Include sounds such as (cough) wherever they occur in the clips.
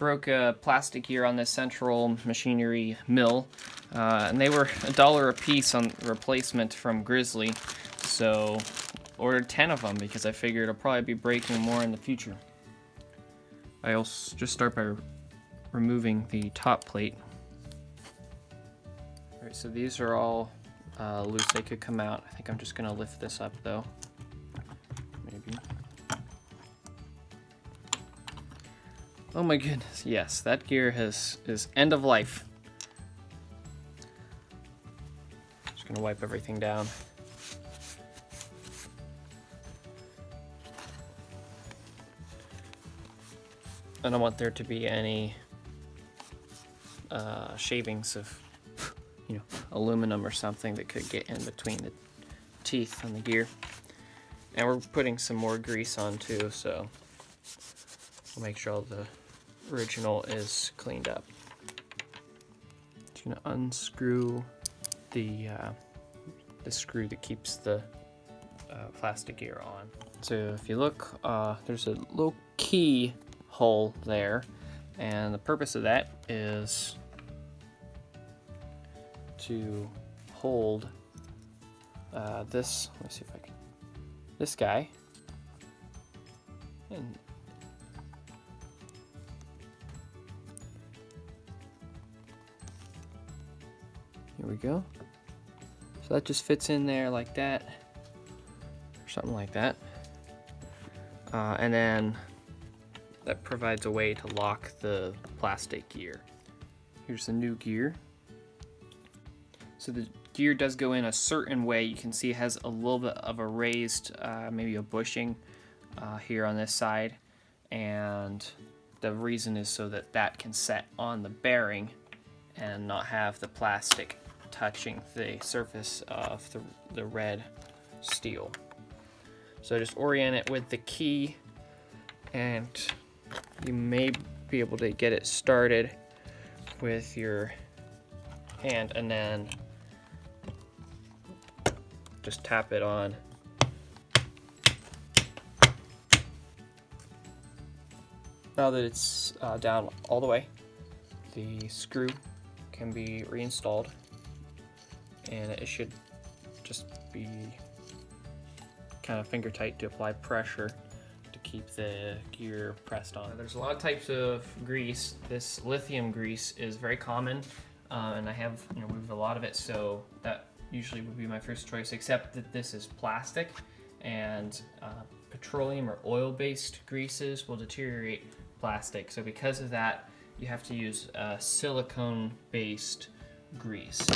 broke a plastic gear on this central machinery mill, uh, and they were (laughs) a dollar a piece on replacement from Grizzly, so ordered 10 of them because I figured I'll probably be breaking more in the future. I'll just start by removing the top plate. Alright, so these are all uh, loose, they could come out. I think I'm just gonna lift this up though. Oh my goodness, yes, that gear has is end of life. Just gonna wipe everything down. I don't want there to be any uh, shavings of, you know, aluminum or something that could get in between the teeth on the gear. And we're putting some more grease on too, so we'll make sure all the original is cleaned up. Just gonna unscrew the uh, the screw that keeps the uh, plastic gear on. So if you look, uh, there's a little key hole there, and the purpose of that is to hold uh, this. Let me see if I can. This guy. And Here we go. So that just fits in there like that, or something like that. Uh, and then that provides a way to lock the plastic gear. Here's the new gear. So the gear does go in a certain way. You can see it has a little bit of a raised, uh, maybe a bushing uh, here on this side. And the reason is so that that can set on the bearing and not have the plastic touching the surface of the, the red steel. So just orient it with the key and you may be able to get it started with your hand and then just tap it on. Now that it's uh, down all the way, the screw can be reinstalled and it should just be kind of finger tight to apply pressure to keep the gear pressed on. There's a lot of types of grease. This lithium grease is very common uh, and I have you know we have a lot of it so that usually would be my first choice except that this is plastic and uh, petroleum or oil based greases will deteriorate plastic so because of that you have to use a silicone based grease.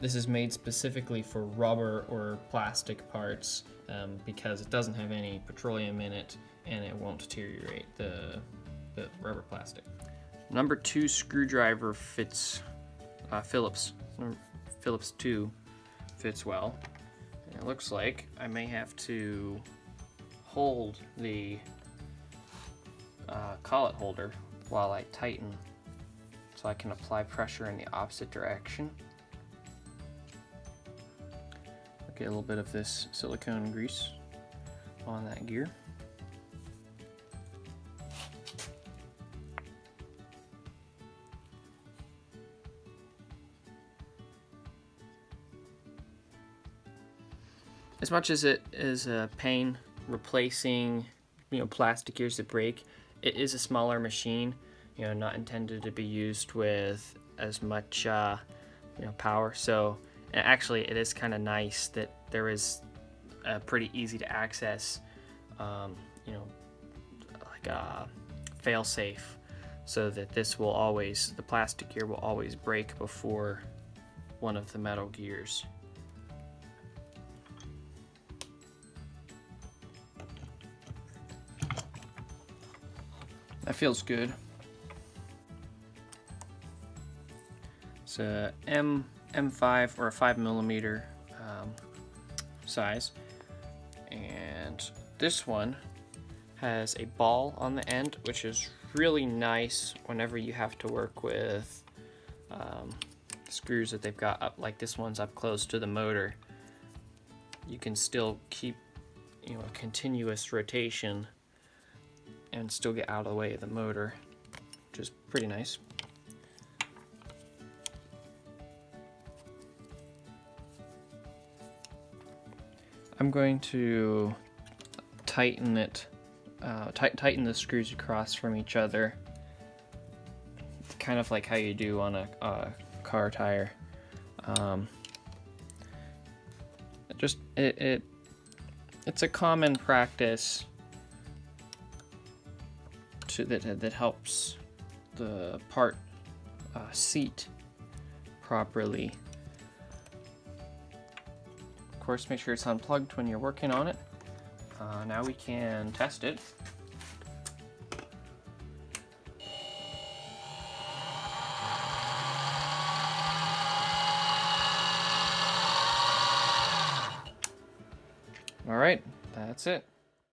This is made specifically for rubber or plastic parts um, because it doesn't have any petroleum in it and it won't deteriorate the, the rubber plastic. Number two screwdriver fits uh, Phillips. Phillips 2 fits well. And it looks like I may have to hold the uh, collet holder while I tighten so I can apply pressure in the opposite direction. Get a little bit of this silicone grease on that gear. As much as it is a pain replacing, you know, plastic gears that break, it is a smaller machine, you know, not intended to be used with as much, uh, you know, power. So actually, it is kind of nice that there is a pretty easy to access, um, you know, like a fail-safe, so that this will always, the plastic gear will always break before one of the metal gears. That feels good. It's a M M5 or a 5 millimeter um, size. And this one has a ball on the end, which is really nice whenever you have to work with um, screws that they've got up, like this one's up close to the motor. You can still keep you know, a continuous rotation and still get out of the way of the motor. which is pretty nice. I'm going to tighten it, uh, tighten the screws across from each other, kind of like how you do on a, a car tire. Um, just it, it it's a common practice to that that helps the part uh, seat properly. Course, make sure it's unplugged when you're working on it. Uh, now we can test it. All right, that's it.